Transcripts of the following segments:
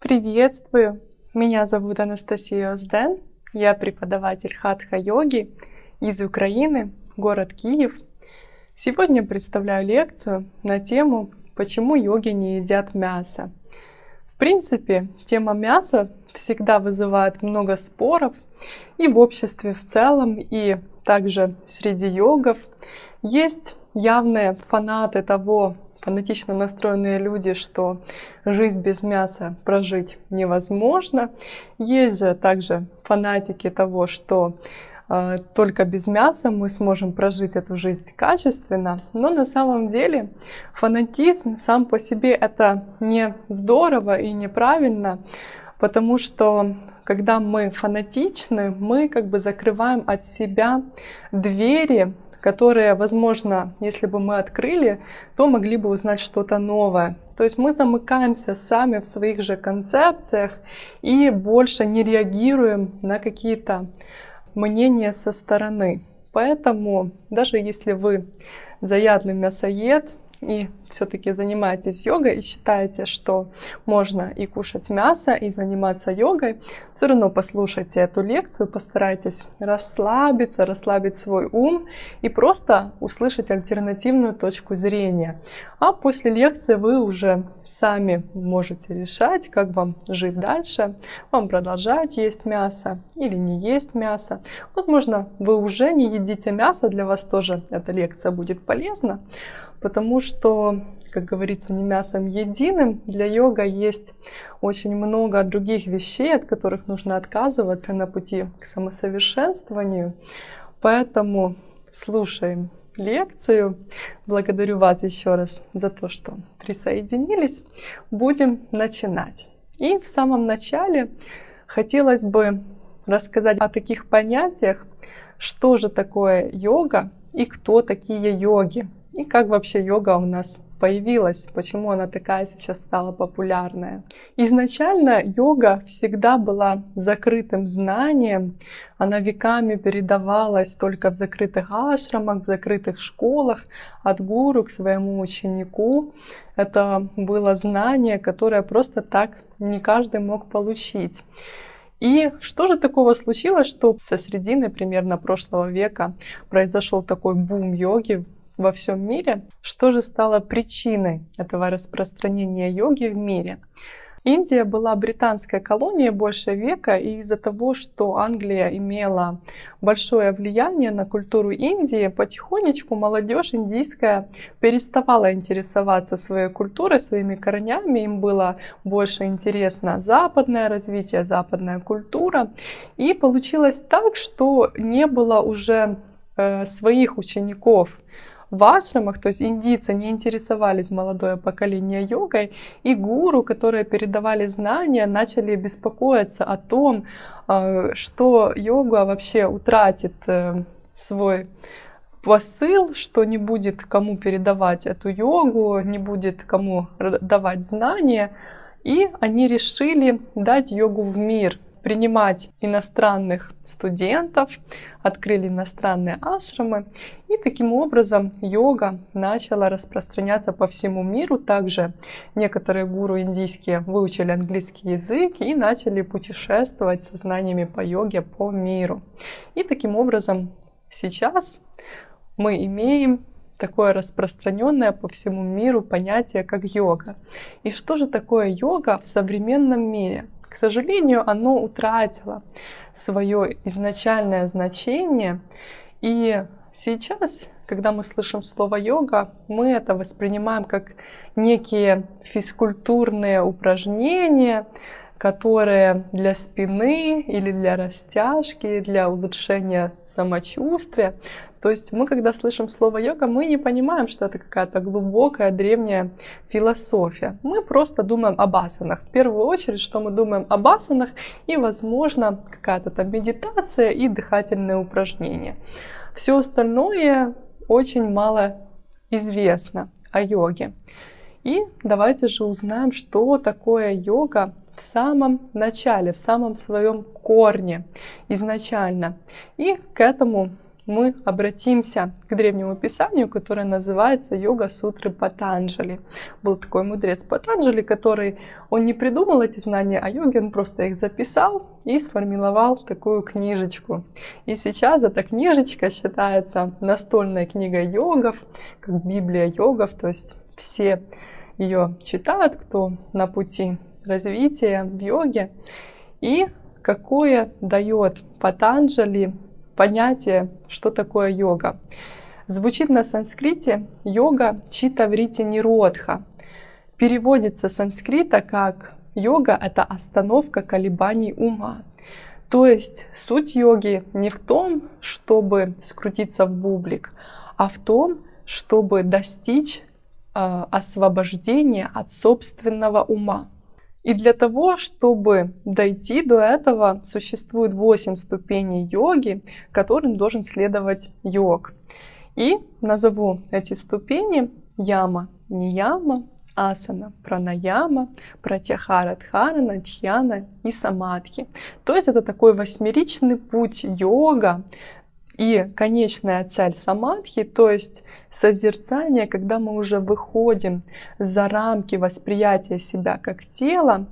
Приветствую! Меня зовут Анастасия Озден. Я преподаватель хатха-йоги из Украины, город Киев. Сегодня представляю лекцию на тему «Почему йоги не едят мясо?». В принципе, тема мяса всегда вызывает много споров и в обществе в целом, и также среди йогов. Есть явные фанаты того, фанатично настроенные люди, что жизнь без мяса прожить невозможно. Есть же также фанатики того, что э, только без мяса мы сможем прожить эту жизнь качественно. Но на самом деле фанатизм сам по себе это не здорово и неправильно, потому что когда мы фанатичны, мы как бы закрываем от себя двери которые, возможно, если бы мы открыли, то могли бы узнать что-то новое. То есть мы замыкаемся сами в своих же концепциях и больше не реагируем на какие-то мнения со стороны. Поэтому даже если вы заядлый мясоед, и все-таки занимаетесь йогой и считаете, что можно и кушать мясо, и заниматься йогой, все равно послушайте эту лекцию, постарайтесь расслабиться, расслабить свой ум и просто услышать альтернативную точку зрения. А после лекции вы уже сами можете решать, как вам жить дальше, вам продолжать есть мясо или не есть мясо. Возможно, вы уже не едите мясо, для вас тоже эта лекция будет полезна потому что, как говорится, не мясом единым. Для йога есть очень много других вещей, от которых нужно отказываться на пути к самосовершенствованию. Поэтому слушаем лекцию. Благодарю вас еще раз за то, что присоединились. Будем начинать. И в самом начале хотелось бы рассказать о таких понятиях, что же такое йога и кто такие йоги. И как вообще йога у нас появилась, почему она такая сейчас стала популярная. Изначально йога всегда была закрытым знанием, она веками передавалась только в закрытых ашрамах, в закрытых школах от гуру к своему ученику. Это было знание, которое просто так не каждый мог получить. И что же такого случилось, что со середины примерно прошлого века произошел такой бум йоги во всем мире. Что же стало причиной этого распространения йоги в мире? Индия была британской колонией больше века, и из-за того, что Англия имела большое влияние на культуру Индии, потихонечку молодежь индийская переставала интересоваться своей культурой, своими корнями, им было больше интересно западное развитие, западная культура. И получилось так, что не было уже э, своих учеников в ашрамах, то есть индийцы не интересовались молодое поколение йогой, и гуру, которые передавали знания, начали беспокоиться о том, э, что йога вообще утратит э, свой посыл, что не будет кому передавать эту йогу, не будет кому давать знания, и они решили дать йогу в мир, принимать иностранных студентов, открыли иностранные ашрамы, и таким образом йога начала распространяться по всему миру. Также некоторые гуру индийские выучили английский язык и начали путешествовать со знаниями по йоге по миру. И таким образом сейчас мы имеем такое распространенное по всему миру понятие, как йога. И что же такое йога в современном мире? К сожалению, оно утратило свое изначальное значение. И сейчас, когда мы слышим слово йога, мы это воспринимаем как некие физкультурные упражнения, которые для спины или для растяжки, для улучшения самочувствия. То есть мы, когда слышим слово йога, мы не понимаем, что это какая-то глубокая древняя философия. Мы просто думаем об асанах. В первую очередь, что мы думаем об асанах и, возможно, какая-то там медитация и дыхательные упражнения. Все остальное очень мало известно о йоге. И давайте же узнаем, что такое йога в самом начале, в самом своем корне изначально. И к этому мы обратимся к древнему писанию, которое называется Йога Сутры Патанджали. Был такой мудрец Патанджали, который, он не придумал эти знания о йоге, он просто их записал и сформировал такую книжечку. И сейчас эта книжечка считается настольной книгой йогов, как Библия йогов, то есть все ее читают, кто на пути развития в йоге. И какое дает Патанджали понятие, что такое йога. Звучит на санскрите йога чита врити ниродха. Переводится с санскрита как йога — это остановка колебаний ума. То есть суть йоги не в том, чтобы скрутиться в бублик, а в том, чтобы достичь э, освобождения от собственного ума. И для того, чтобы дойти до этого, существует 8 ступеней йоги, которым должен следовать йог. И назову эти ступени яма, нияма, асана, пранаяма, пратяхара, дхарана, дхьяна и самадхи. То есть это такой восьмеричный путь йога, и конечная цель самадхи, то есть созерцание, когда мы уже выходим за рамки восприятия себя как тела,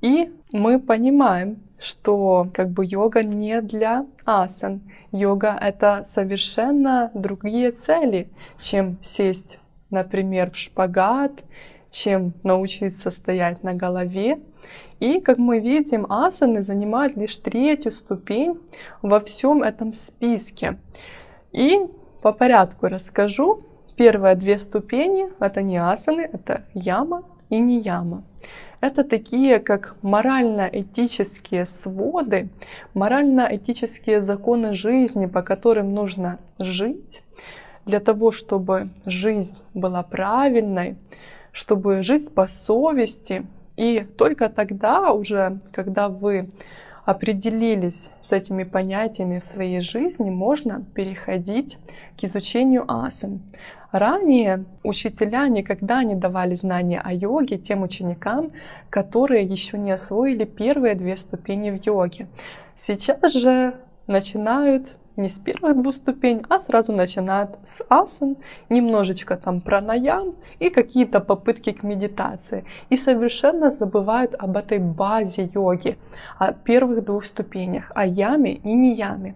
и мы понимаем, что как бы йога не для асан. Йога — это совершенно другие цели, чем сесть, например, в шпагат, чем научиться стоять на голове. И, как мы видим, асаны занимают лишь третью ступень во всем этом списке. И по порядку расскажу. Первые две ступени — это не асаны, это яма и не яма. Это такие, как морально-этические своды, морально-этические законы жизни, по которым нужно жить, для того, чтобы жизнь была правильной, чтобы жить по совести, и только тогда уже, когда вы определились с этими понятиями в своей жизни, можно переходить к изучению асан. Ранее учителя никогда не давали знания о йоге тем ученикам, которые еще не освоили первые две ступени в йоге. Сейчас же начинают не с первых двух ступеней, а сразу начинают с асан, немножечко там пранаям и какие-то попытки к медитации. И совершенно забывают об этой базе йоги, о первых двух ступенях, о яме и не яме.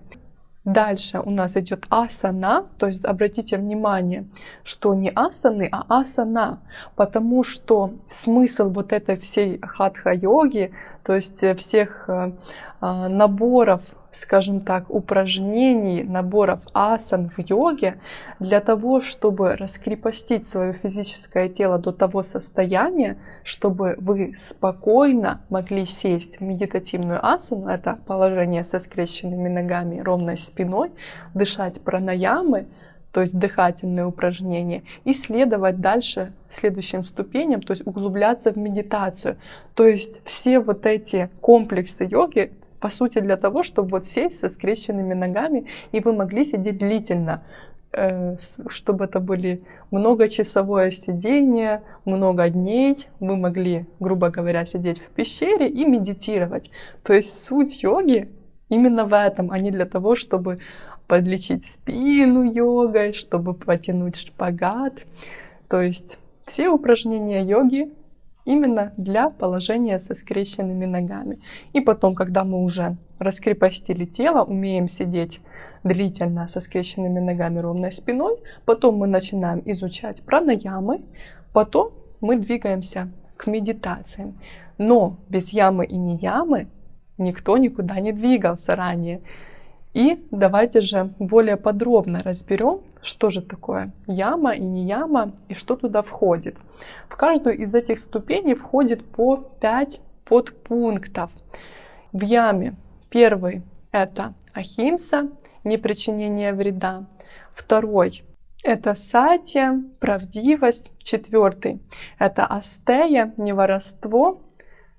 Дальше у нас идет асана, то есть обратите внимание, что не асаны, а асана, потому что смысл вот этой всей хатха-йоги, то есть всех э, а, наборов, скажем так, упражнений, наборов асан в йоге для того, чтобы раскрепостить свое физическое тело до того состояния, чтобы вы спокойно могли сесть в медитативную асану, это положение со скрещенными ногами, ровной спиной, дышать пранаямы, то есть дыхательные упражнения, и следовать дальше следующим ступеням, то есть углубляться в медитацию. То есть все вот эти комплексы йоги по сути, для того, чтобы вот сесть со скрещенными ногами, и вы могли сидеть длительно, э, чтобы это были многочасовое сидение, много дней, вы могли, грубо говоря, сидеть в пещере и медитировать. То есть суть йоги именно в этом, а не для того, чтобы подлечить спину йогой, чтобы потянуть шпагат. То есть все упражнения йоги именно для положения со скрещенными ногами. И потом, когда мы уже раскрепостили тело, умеем сидеть длительно со скрещенными ногами ровной спиной, потом мы начинаем изучать пранаямы, потом мы двигаемся к медитациям. Но без ямы и не ямы никто никуда не двигался ранее. И давайте же более подробно разберем, что же такое яма и не яма и что туда входит. В каждую из этих ступеней входит по 5 подпунктов. В яме первый это ахимса, непричинение вреда. Второй это сатия, правдивость. Четвертый это астея, неворовство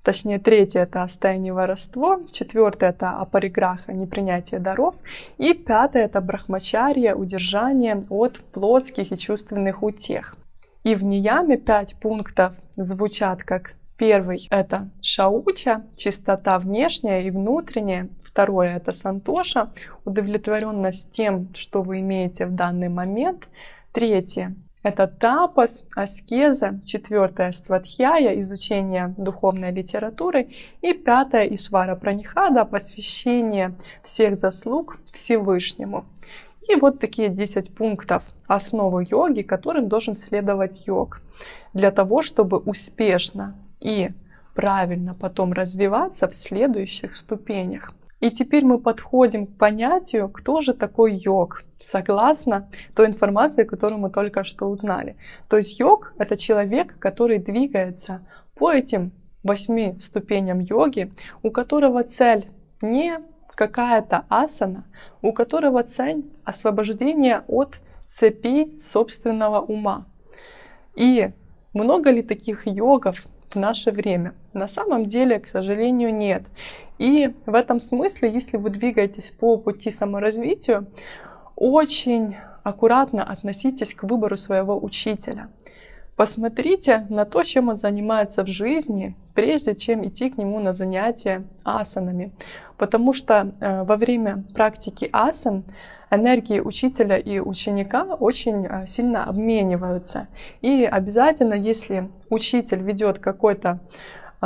точнее третье это остаяние воровство, четвертое это апариграха, непринятие даров, и пятое это брахмачария, удержание от плотских и чувственных утех. И в нияме пять пунктов звучат как Первый – это шауча, чистота внешняя и внутренняя. Второе – это сантоша, удовлетворенность тем, что вы имеете в данный момент. Третье это тапос, аскеза. Четвертое – сватхьяя, изучение духовной литературы. И пятое – ишвара пранихада, посвящение всех заслуг Всевышнему. И вот такие 10 пунктов основы йоги, которым должен следовать йог. Для того, чтобы успешно и правильно потом развиваться в следующих ступенях. И теперь мы подходим к понятию, кто же такой йог, согласно той информации, которую мы только что узнали. То есть йог — это человек, который двигается по этим восьми ступеням йоги, у которого цель не какая-то асана, у которого цель освобождение от цепи собственного ума. И много ли таких йогов в наше время? На самом деле, к сожалению, нет. И в этом смысле, если вы двигаетесь по пути саморазвития, очень аккуратно относитесь к выбору своего учителя. Посмотрите на то, чем он занимается в жизни, прежде чем идти к нему на занятия асанами. Потому что э, во время практики асан энергии учителя и ученика очень э, сильно обмениваются. И обязательно, если учитель ведет какой-то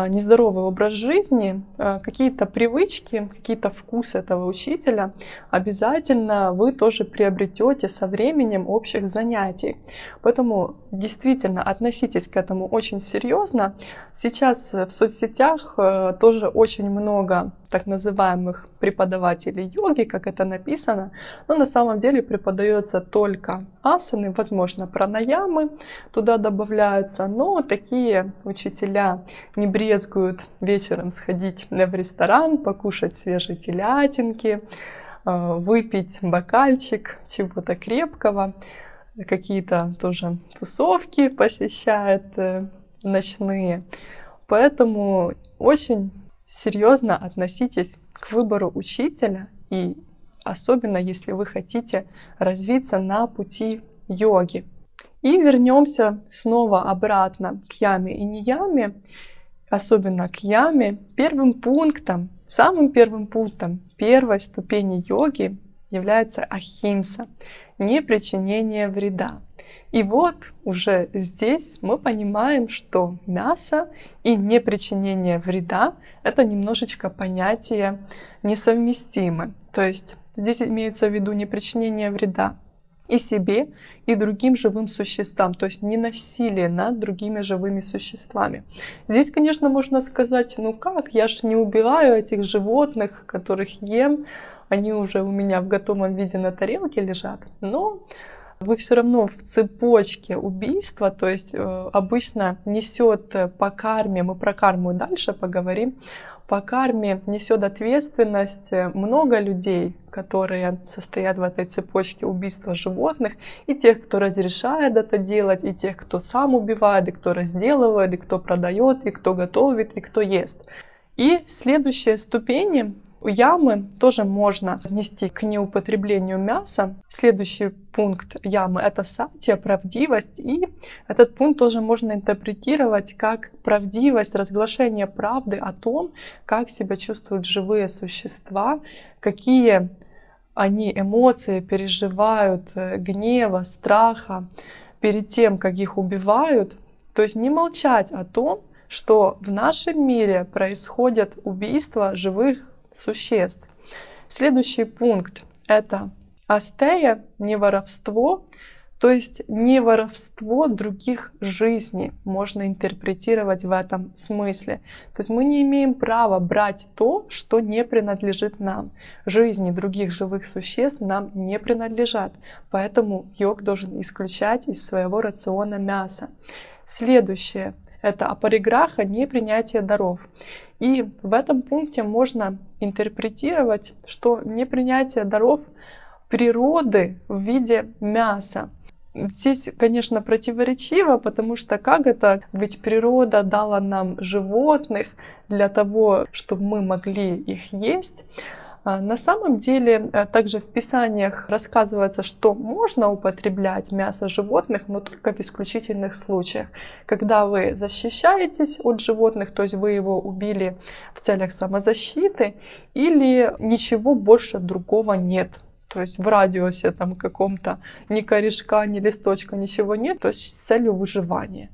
нездоровый образ жизни, а, какие-то привычки, какие-то вкусы этого учителя, обязательно вы тоже приобретете со временем общих занятий. Поэтому действительно относитесь к этому очень серьезно. Сейчас в соцсетях э, тоже очень много так называемых преподавателей йоги, как это написано, но на самом деле преподается только асаны, возможно, пранаямы туда добавляются, но такие учителя не брезгуют вечером сходить в ресторан, покушать свежие телятинки, э, выпить бокальчик чего-то крепкого, какие-то тоже тусовки посещают э, ночные. Поэтому очень серьезно относитесь к выбору учителя и особенно если вы хотите развиться на пути йоги. И вернемся снова обратно к яме и не яме, особенно к яме. Первым пунктом, самым первым пунктом первой ступени йоги является ахимса, не причинение вреда. И вот уже здесь мы понимаем, что мясо и непричинение вреда — это немножечко понятия несовместимы. То есть здесь имеется в виду непричинение вреда и себе, и другим живым существам, то есть не насилие над другими живыми существами. Здесь, конечно, можно сказать, ну как, я же не убиваю этих животных, которых ем, они уже у меня в готовом виде на тарелке лежат, но вы все равно в цепочке убийства, то есть э, обычно несет по карме, мы про карму дальше поговорим, по карме несет ответственность много людей, которые состоят в этой цепочке убийства животных, и тех, кто разрешает это делать, и тех, кто сам убивает, и кто разделывает, и кто продает, и кто готовит, и кто ест. И следующие ступени ямы тоже можно отнести к неупотреблению мяса. Следующий пункт ямы — это сатья, правдивость. И этот пункт тоже можно интерпретировать как правдивость, разглашение правды о том, как себя чувствуют живые существа, какие они эмоции переживают, э, гнева, страха перед тем, как их убивают. То есть не молчать о том, что в нашем мире происходят убийства живых существ. Следующий пункт – это астея, не воровство, то есть не воровство других жизней можно интерпретировать в этом смысле. То есть мы не имеем права брать то, что не принадлежит нам. Жизни других живых существ нам не принадлежат. Поэтому йог должен исключать из своего рациона мясо. Следующее – это апариграха, непринятие даров. И в этом пункте можно интерпретировать, что непринятие даров природы в виде мяса. Здесь, конечно, противоречиво, потому что как это? Ведь природа дала нам животных для того, чтобы мы могли их есть. А, на самом деле, э, также в Писаниях рассказывается, что можно употреблять мясо животных, но только в исключительных случаях. Когда вы защищаетесь от животных, то есть вы его убили в целях самозащиты, или ничего больше другого нет. То есть в радиусе там каком-то ни корешка, ни листочка, ничего нет, то есть с целью выживания.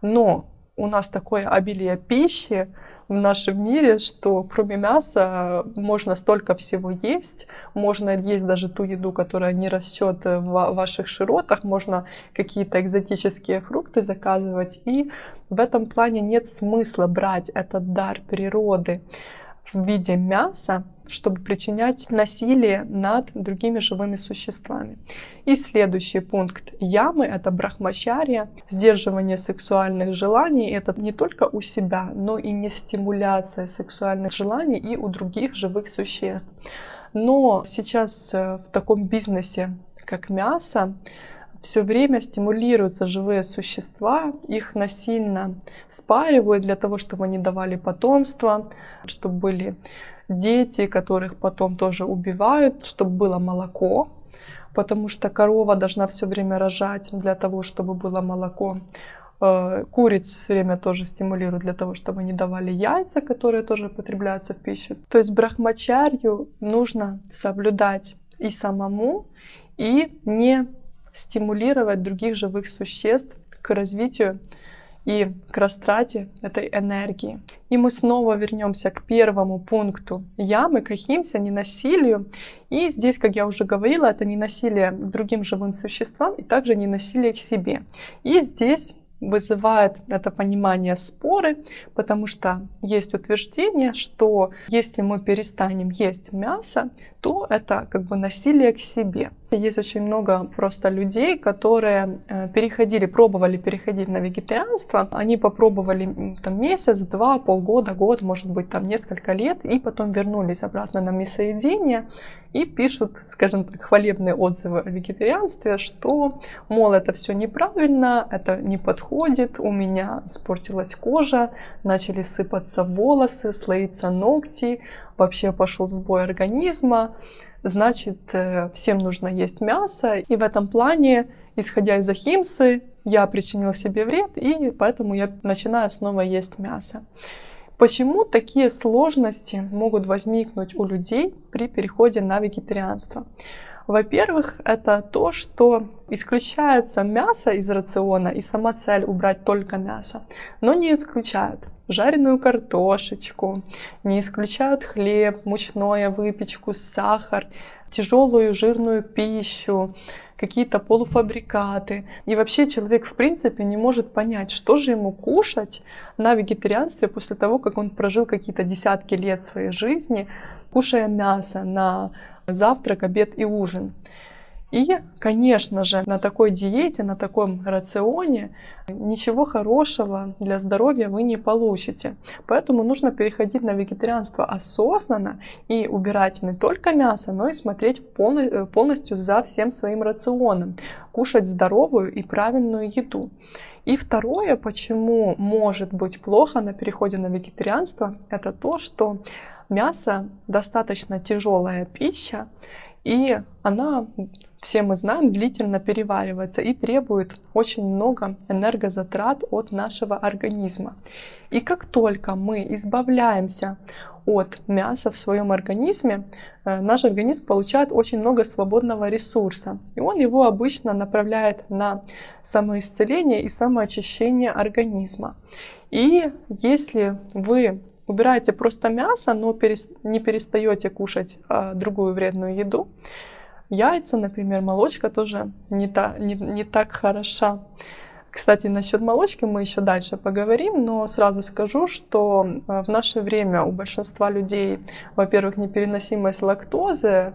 Но у нас такое обилие пищи, в нашем мире, что кроме мяса можно столько всего есть, можно есть даже ту еду, которая не растет в ваших широтах, можно какие-то экзотические фрукты заказывать, и в этом плане нет смысла брать этот дар природы в виде мяса, чтобы причинять насилие над другими живыми существами. И следующий пункт ямы — это брахмачария, сдерживание сексуальных желаний. Это не только у себя, но и не стимуляция сексуальных желаний и у других живых существ. Но сейчас э, в таком бизнесе, как мясо, все время стимулируются живые существа, их насильно спаривают для того, чтобы они давали потомство, чтобы были дети, которых потом тоже убивают, чтобы было молоко, потому что корова должна все время рожать для того, чтобы было молоко. Э, куриц время тоже стимулируют для того, чтобы они давали яйца, которые тоже потребляются в пищу. То есть брахмачарью нужно соблюдать и самому, и не стимулировать других живых существ к развитию и к растрате этой энергии. И мы снова вернемся к первому пункту ямы, к ахимсе, ненасилию. И здесь, как я уже говорила, это не насилие к другим живым существам и также не насилие к себе. И здесь вызывает это понимание споры, потому что есть утверждение, что если мы перестанем есть мясо, то это как бы насилие к себе. Есть очень много просто людей, которые э, переходили, пробовали переходить на вегетарианство. Они попробовали там месяц, два, полгода, год, может быть там несколько лет, и потом вернулись обратно на мясоедение и пишут, скажем так, хвалебные отзывы о вегетарианстве, что, мол, это все неправильно, это не подходит, у меня испортилась кожа, начали сыпаться волосы, слоиться ногти, вообще пошел сбой организма, значит, э, всем нужно есть мясо. И в этом плане, исходя из ахимсы, я причинил себе вред, и поэтому я начинаю снова есть мясо. Почему такие сложности могут возникнуть у людей при переходе на вегетарианство? Во-первых, это то, что исключается мясо из рациона, и сама цель убрать только мясо, но не исключают жареную картошечку, не исключают хлеб, мучное, выпечку, сахар, тяжелую жирную пищу, какие-то полуфабрикаты. И вообще человек в принципе не может понять, что же ему кушать на вегетарианстве после того, как он прожил какие-то десятки лет своей жизни, кушая мясо на завтрак, обед и ужин. И, конечно же, на такой диете, на таком рационе ничего хорошего для здоровья вы не получите. Поэтому нужно переходить на вегетарианство осознанно и убирать не только мясо, но и смотреть полностью за всем своим рационом. Кушать здоровую и правильную еду. И второе, почему может быть плохо на переходе на вегетарианство, это то, что мясо достаточно тяжелая пища, и она все мы знаем, длительно переваривается и требует очень много энергозатрат от нашего организма. И как только мы избавляемся от мяса в своем организме, э, наш организм получает очень много свободного ресурса. И он его обычно направляет на самоисцеление и самоочищение организма. И если вы убираете просто мясо, но не перестаете кушать а, другую вредную еду, Яйца, например, молочка тоже не, та, не, не так хороша. Кстати, насчет молочки мы еще дальше поговорим, но сразу скажу, что э, в наше время у большинства людей, во-первых, непереносимость лактозы, а,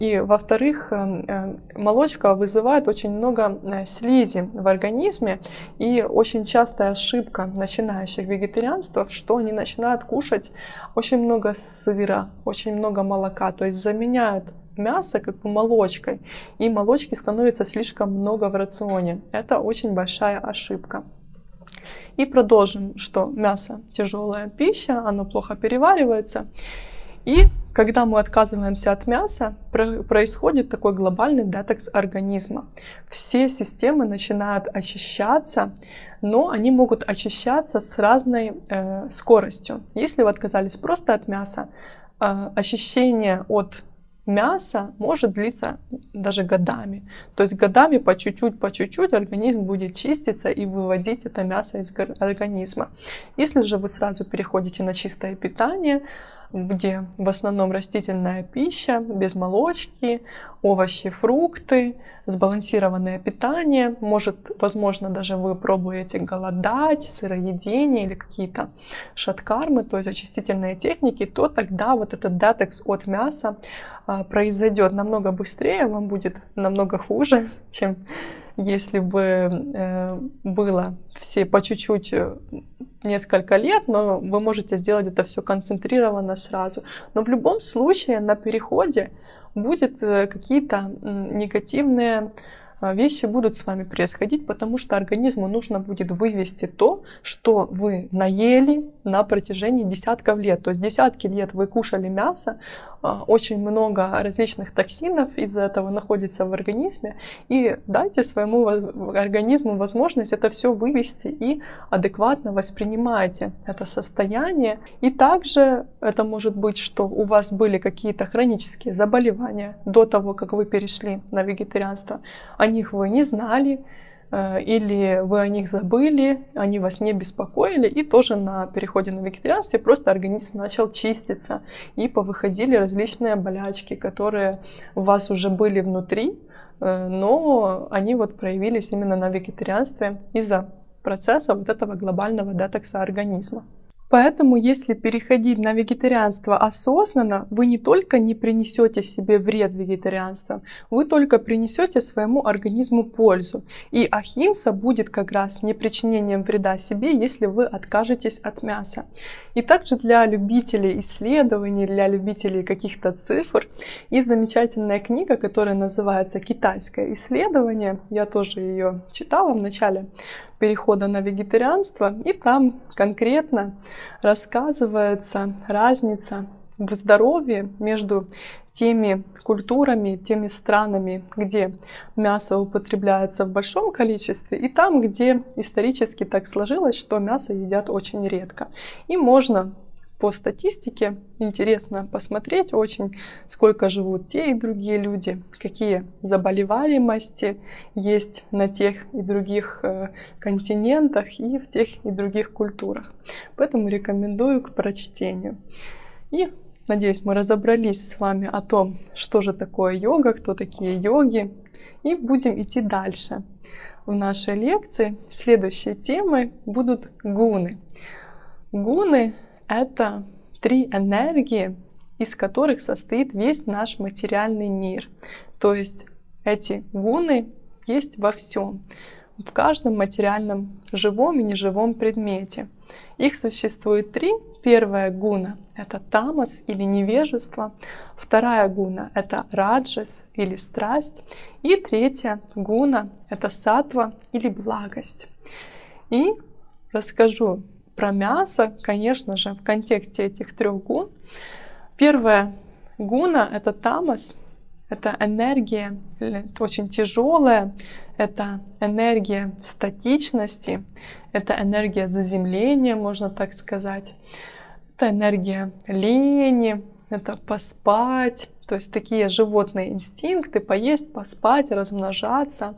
и, во-вторых, э, э, молочка вызывает очень много слизи в организме, и очень частая ошибка начинающих вегетарианствов, что они начинают кушать очень много сыра, очень много молока, то есть заменяют мясо как бы молочкой, и молочки становится слишком много в рационе. Это очень большая ошибка. И продолжим, что мясо тяжелая пища, оно плохо переваривается. И когда мы отказываемся от мяса, происходит такой глобальный детокс организма. Все системы начинают очищаться, но они могут очищаться с разной э, скоростью. Если вы отказались просто от мяса, э, очищение от мяса может длиться даже годами. То есть годами по чуть-чуть, по чуть-чуть организм будет чиститься и выводить это мясо из организма. Если же вы сразу переходите на чистое питание, где в основном растительная пища, без молочки, овощи, фрукты, сбалансированное питание. Может, возможно, даже вы пробуете голодать, сыроедение или какие-то шаткармы, то есть очистительные техники, то тогда вот этот детекс от мяса а, произойдет намного быстрее, вам будет намного хуже, чем если бы э, было все по чуть-чуть э, несколько лет, но вы можете сделать это все концентрированно сразу. Но в любом случае на переходе будет э, какие-то негативные вещи будут с вами происходить, потому что организму нужно будет вывести то, что вы наели на протяжении десятков лет. То есть десятки лет вы кушали мясо, очень много различных токсинов из-за этого находится в организме, и дайте своему организму возможность это все вывести и адекватно воспринимайте это состояние. И также это может быть, что у вас были какие-то хронические заболевания до того, как вы перешли на вегетарианство. Они них вы не знали, или вы о них забыли, они вас не беспокоили, и тоже на переходе на вегетарианство просто организм начал чиститься, и повыходили различные болячки, которые у вас уже были внутри, э, но они вот проявились именно на вегетарианстве из-за процесса вот этого глобального детокса организма. Поэтому, если переходить на вегетарианство осознанно, вы не только не принесете себе вред вегетарианства, вы только принесете своему организму пользу. И ахимса будет как раз не причинением вреда себе, если вы откажетесь от мяса. И также для любителей исследований, для любителей каких-то цифр, есть замечательная книга, которая называется «Китайское исследование». Я тоже ее читала в начале перехода на вегетарианство, и там конкретно рассказывается разница в здоровье между теми культурами, теми странами, где мясо употребляется в большом количестве, и там, где исторически так сложилось, что мясо едят очень редко. И можно по статистике интересно посмотреть очень, сколько живут те и другие люди, какие заболеваемости есть на тех и других э, континентах и в тех и других культурах. Поэтому рекомендую к прочтению. И надеюсь, мы разобрались с вами о том, что же такое йога, кто такие йоги, и будем идти дальше. В нашей лекции следующей темой будут гуны. Гуны это три энергии, из которых состоит весь наш материальный мир. То есть эти гуны есть во всем, в каждом материальном живом и неживом предмете. Их существует три. Первая гуна — это тамас или невежество. Вторая гуна — это раджас или страсть. И третья гуна — это сатва или благость. И расскажу про мясо, конечно же, в контексте этих трех гун. Первая гуна — это тамас, это энергия это очень тяжелая, это энергия статичности, это энергия заземления, можно так сказать. Это энергия лени, это поспать, то есть такие животные инстинкты, поесть, поспать, размножаться.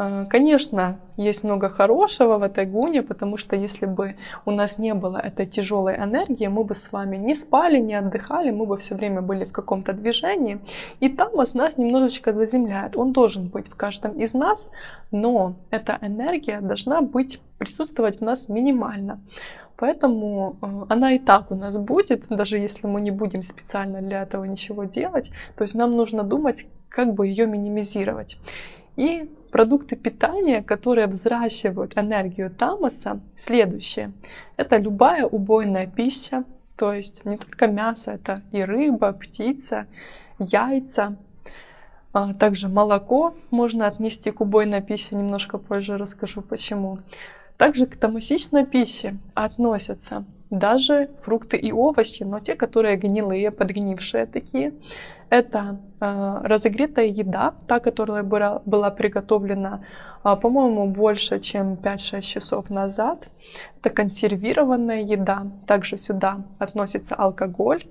Э, конечно, есть много хорошего в этой гуне, потому что если бы у нас не было этой тяжелой энергии, мы бы с вами не спали, не отдыхали, мы бы все время были в каком-то движении. И там вас нас немножечко заземляет. Он должен быть в каждом из нас, но эта энергия должна быть, присутствовать в нас минимально. Поэтому э, она и так у нас будет, даже если мы не будем специально для этого ничего делать. То есть нам нужно думать, как бы ее минимизировать. И продукты питания, которые взращивают энергию тамаса, следующие. Это любая убойная пища, то есть не только мясо, это и рыба, птица, яйца, а также молоко можно отнести к убойной пище, немножко позже расскажу почему. Также к тамасичной пище относятся даже фрукты и овощи, но те, которые гнилые, подгнившие такие. Это э, разогретая еда, та, которая была, была приготовлена, э, по-моему, больше, чем 5-6 часов назад. Это консервированная еда. Также сюда относится алкоголь.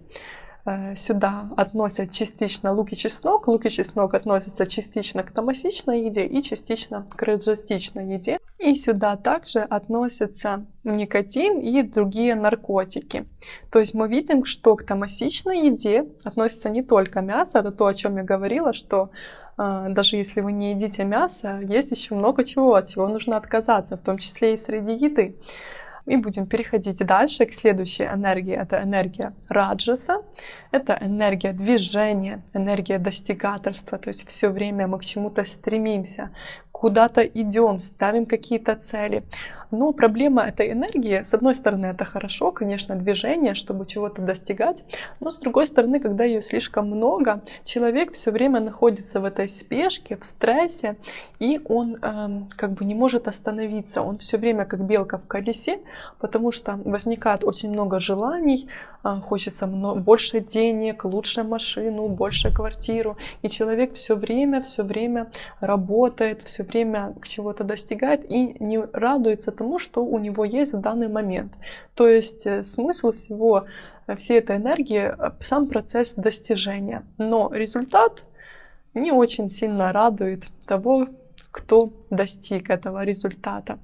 Э, сюда относят частично лук и чеснок. Лук и чеснок относятся частично к томасичной еде и частично к раджастичной еде. И сюда также относятся никотин и другие наркотики. То есть мы видим, что к томасичной еде относится не только мясо, это то, о чем я говорила, что э, даже если вы не едите мясо, есть еще много чего, от чего нужно отказаться, в том числе и среди еды. И будем переходить дальше к следующей энергии. Это энергия Раджаса. Это энергия движения, энергия достигаторства. То есть все время мы к чему-то стремимся, куда-то идем, ставим какие-то цели. Но проблема этой энергии, с одной стороны, это хорошо, конечно, движение, чтобы чего-то достигать, но с другой стороны, когда ее слишком много, человек все время находится в этой спешке, в стрессе, и он э, как бы не может остановиться. Он все время как белка в колесе, потому что возникает очень много желаний, э, хочется много, больше денег, лучше машину, больше квартиру, и человек все время, все время работает, все время к чего-то достигает и не радуется тому, что у него есть в данный момент. То есть э, смысл всего, э, всей этой энергии э, – сам процесс достижения. Но результат не очень сильно радует того, кто достиг этого результата.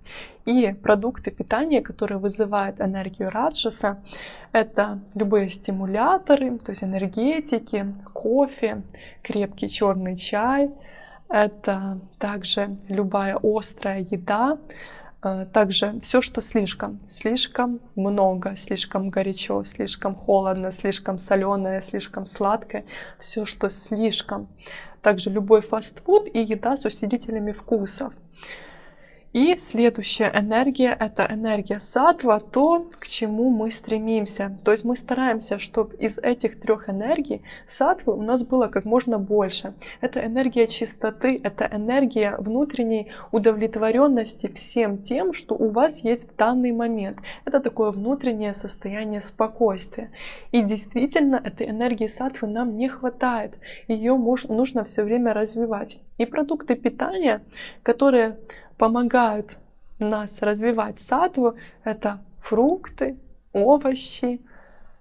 И продукты питания, которые вызывают энергию раджаса, это любые стимуляторы, то есть энергетики, кофе, крепкий черный чай, это также любая острая еда, также все, что слишком, слишком много, слишком горячо, слишком холодно, слишком соленое, слишком сладкое, все, что слишком. Также любой фастфуд и еда с усилителями вкусов. И следующая энергия — это энергия сатва, то, к чему мы стремимся. То есть мы стараемся, чтобы из этих трех энергий сатвы у нас было как можно больше. Это энергия чистоты, это энергия внутренней удовлетворенности всем тем, что у вас есть в данный момент. Это такое внутреннее состояние спокойствия. И действительно, этой энергии сатвы нам не хватает. Ее нужно все время развивать. И продукты питания, которые помогают нас развивать сатву, это фрукты, овощи,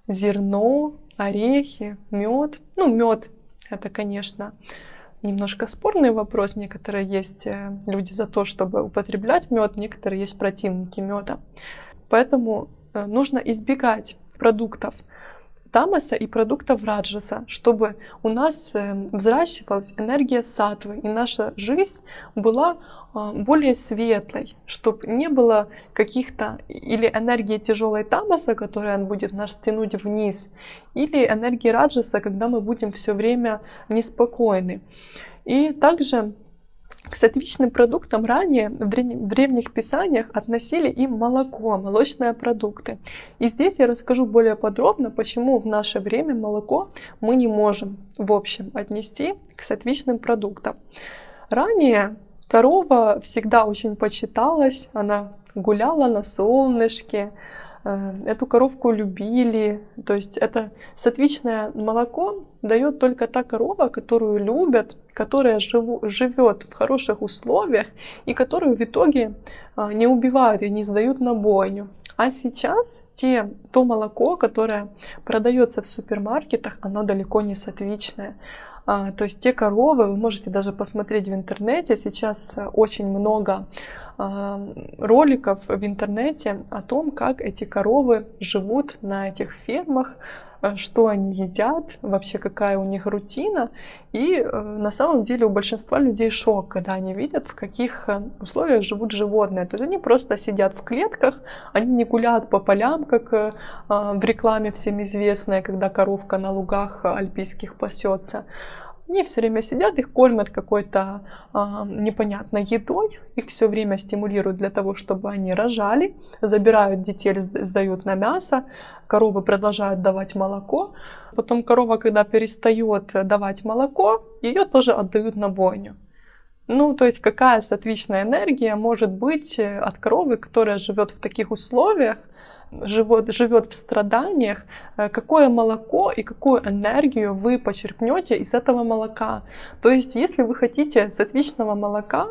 зерно, орехи, мед. Ну, мед это, конечно, немножко спорный вопрос. Некоторые есть э, люди за то, чтобы употреблять мед, некоторые есть противники меда. Поэтому э, нужно избегать продуктов тамаса и продуктов раджаса, чтобы у нас э, взращивалась энергия сатвы, и наша жизнь была а, более светлой, чтобы не было каких-то или энергии тяжелой тамаса, которая будет нас тянуть вниз, или энергии раджаса, когда мы будем все время неспокойны. И также к сатвичным продуктам ранее в древних писаниях относили и молоко, молочные продукты. И здесь я расскажу более подробно, почему в наше время молоко мы не можем в общем отнести к сатвичным продуктам. Ранее Корова всегда очень почиталась, она гуляла на солнышке, э, эту коровку любили. То есть это сатвичное молоко дает только та корова, которую любят, которая живу, живет в хороших условиях и которую в итоге э, не убивают и не сдают на бойню. А сейчас те, то молоко, которое продается в супермаркетах, оно далеко не сатвичное. А, то есть те коровы, вы можете даже посмотреть в интернете, сейчас э, очень много а, роликов в интернете о том, как эти коровы живут на этих фермах, э, что они едят, вообще какая у них рутина. И э, на самом деле у большинства людей шок, когда они видят, в каких условиях живут животные. То есть они просто сидят в клетках, они не гуляют по полям, как в рекламе всем известная, когда коровка на лугах альпийских пасется. Они все время сидят, их кормят какой-то э, непонятной едой, их все время стимулируют для того, чтобы они рожали, забирают детей, сдают на мясо, коровы продолжают давать молоко. Потом корова, когда перестает давать молоко, ее тоже отдают на бойню. Ну, то есть какая сатвичная энергия может быть э, от коровы, которая живет в таких условиях, живет, живет в страданиях, э, какое молоко и какую энергию вы почерпнете из этого молока. То есть, если вы хотите сатвичного молока,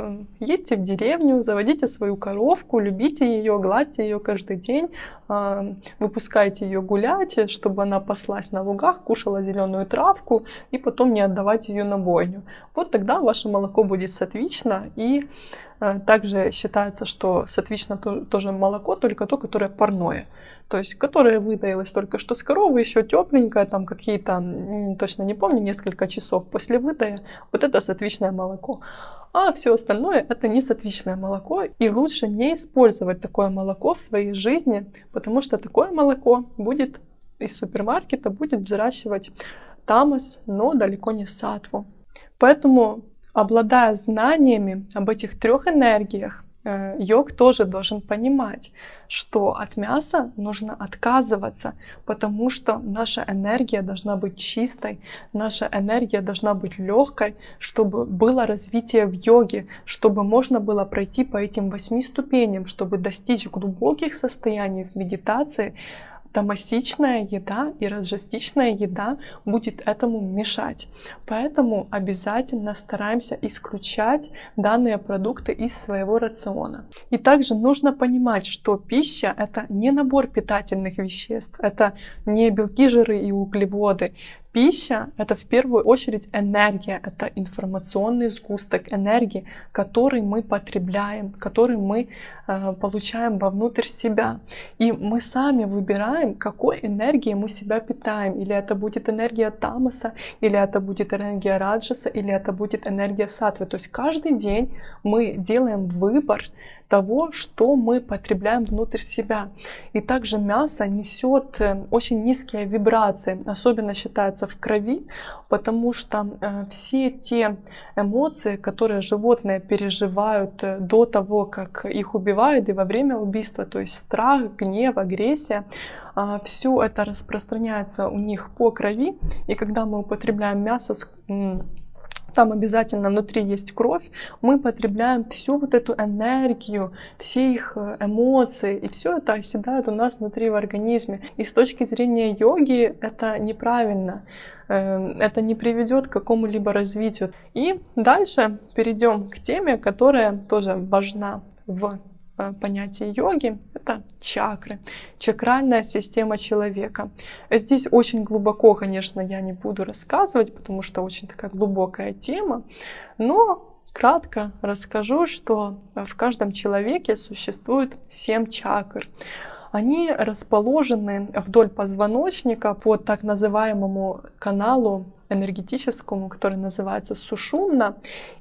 Э, едьте в деревню, заводите свою коровку, любите ее, гладьте ее каждый день, э, выпускайте ее гулять, чтобы она паслась на лугах, кушала зеленую травку и потом не отдавать ее на бойню. Вот тогда ваше молоко будет сатвично и также считается, что сатвично тоже молоко, только то, которое парное. То есть, которое выдаилось только что с коровы, еще тепленькое, там какие-то, точно не помню, несколько часов после выдая. Вот это сатвичное молоко а все остальное это не сатвичное молоко, и лучше не использовать такое молоко в своей жизни, потому что такое молоко будет из супермаркета, будет взращивать тамас, но далеко не сатву. Поэтому, обладая знаниями об этих трех энергиях, Э, йог тоже должен понимать, что от мяса нужно отказываться, потому что наша энергия должна быть чистой, наша энергия должна быть легкой, чтобы было развитие в йоге, чтобы можно было пройти по этим восьми ступеням, чтобы достичь глубоких состояний в медитации, томасичная еда и разжестичная еда будет этому мешать. Поэтому обязательно стараемся исключать данные продукты из своего рациона. И также нужно понимать, что пища это не набор питательных веществ, это не белки, жиры и углеводы. Пища — это в первую очередь энергия, это информационный сгусток энергии, который мы потребляем, который мы э, получаем вовнутрь себя. И мы сами выбираем, какой энергией мы себя питаем. Или это будет энергия тамаса, или это будет энергия раджаса, или это будет энергия сатвы. То есть каждый день мы делаем выбор того, что мы потребляем внутрь себя. И также мясо несет э, очень низкие вибрации, особенно считается в крови, потому что э, все те эмоции, которые животные переживают э, до того, как их убивают и во время убийства, то есть страх, гнев, агрессия, все это распространяется у них по крови, и когда мы употребляем мясо там обязательно внутри есть кровь, мы потребляем всю вот эту энергию, все их э, эмоции, и все это оседает у нас внутри в организме. И с точки зрения йоги это неправильно, эм, это не приведет к какому-либо развитию. И дальше перейдем к теме, которая тоже важна в понятие йоги — это чакры, чакральная система человека. Здесь очень глубоко, конечно, я не буду рассказывать, потому что очень такая глубокая тема, но кратко расскажу, что в каждом человеке существует семь чакр. Они расположены вдоль позвоночника по так называемому каналу энергетическому, который называется сушумна,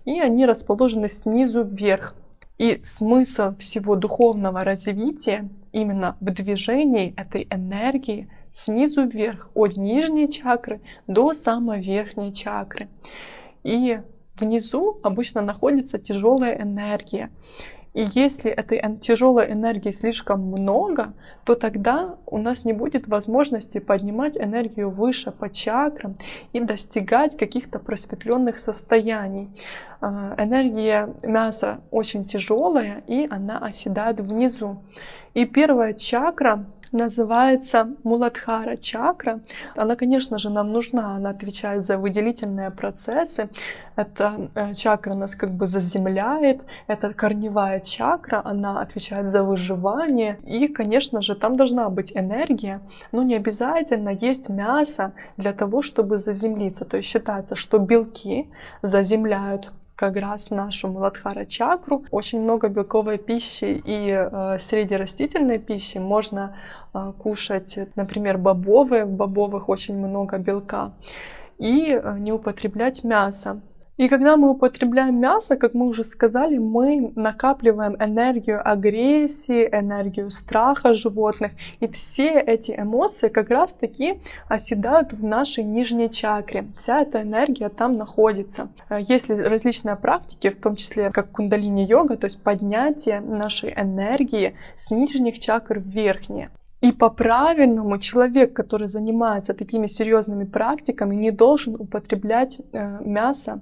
и они расположены снизу вверх. И смысл всего духовного развития именно в движении этой энергии снизу вверх, от нижней чакры до самой верхней чакры. И внизу обычно находится тяжелая энергия. И если этой тяжелой энергии слишком много, то тогда у нас не будет возможности поднимать энергию выше по чакрам и достигать каких-то просветленных состояний. А, энергия мяса очень тяжелая, и она оседает внизу. И первая чакра называется Муладхара чакра. Она, конечно же, нам нужна, она отвечает за выделительные процессы. Эта э, чакра нас как бы заземляет, это корневая чакра, она отвечает за выживание. И, конечно же, там должна быть энергия, но не обязательно есть мясо для того, чтобы заземлиться. То есть считается, что белки заземляют как раз нашу Муладхара чакру. Очень много белковой пищи и э, среди растительной пищи можно э, кушать, например, бобовые. В бобовых очень много белка. И э, не употреблять мясо. И когда мы употребляем мясо, как мы уже сказали, мы накапливаем энергию агрессии, энергию страха животных. И все эти эмоции как раз-таки оседают в нашей нижней чакре. Вся эта энергия там находится. Есть различные практики, в том числе как кундалини-йога, то есть поднятие нашей энергии с нижних чакр в верхние. И по-правильному человек, который занимается такими серьезными практиками, не должен употреблять э, мясо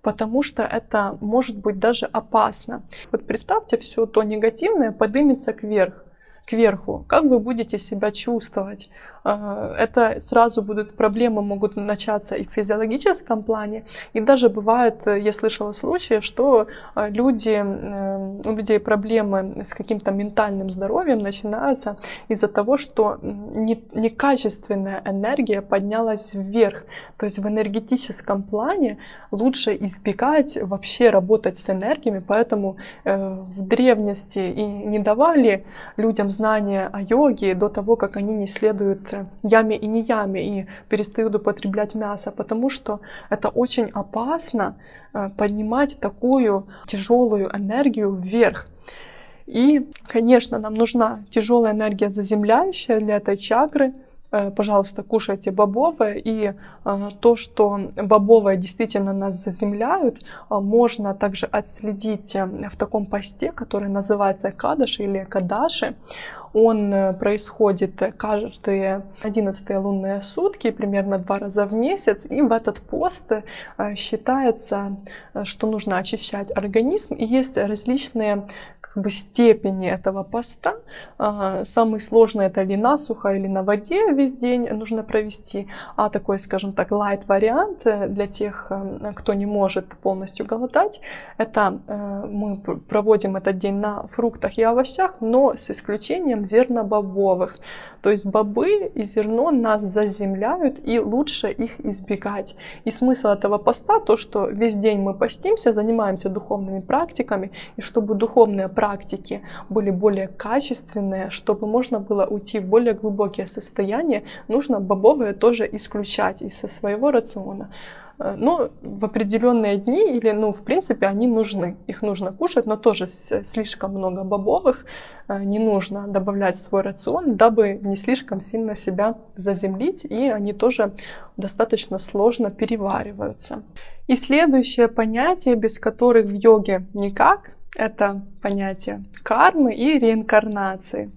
потому что это может быть даже опасно. Вот представьте, все то негативное поднимется кверх кверху, как вы будете себя чувствовать. А, это сразу будут проблемы, могут начаться и в физиологическом плане, и даже бывает, э, я слышала случаи, что э, люди, э, у людей проблемы с каким-то ментальным здоровьем начинаются из-за того, что некачественная энергия поднялась вверх. То есть в энергетическом плане лучше избегать вообще работать с энергиями, поэтому в древности и не давали людям знания о йоге до того, как они не следуют яме и не яме и перестают употреблять мясо, потому что это очень опасно э, поднимать такую тяжелую энергию вверх. И, конечно, нам нужна тяжелая энергия заземляющая для этой чакры, э, пожалуйста, кушайте бобовое. И э, то, что бобовое действительно нас заземляют, можно также отследить в таком посте, который называется кадаши или кадаши. Он э, происходит каждые 11 лунные сутки, примерно два раза в месяц, и в этот пост э, считается, э, что нужно очищать организм, и есть различные как бы степени этого поста. Самый сложный это или насухо, или на воде весь день нужно провести, а такой, скажем так, light вариант для тех, кто не может полностью голодать, это мы проводим этот день на фруктах и овощах, но с исключением исключением зернобобовых. То есть бобы и зерно нас заземляют, и лучше их избегать. И смысл этого поста то, что весь день мы постимся, занимаемся духовными практиками, и чтобы духовные практики были более качественные, чтобы можно было уйти в более глубокие состояния, нужно бобовые тоже исключать из своего рациона. Э, но в определенные дни или, ну, в принципе, они нужны. Их нужно кушать, но тоже слишком много бобовых э, не нужно добавлять в свой рацион, дабы не слишком сильно себя заземлить, и они тоже достаточно сложно перевариваются. И следующее понятие, без которых в йоге никак, это понятие кармы и реинкарнации.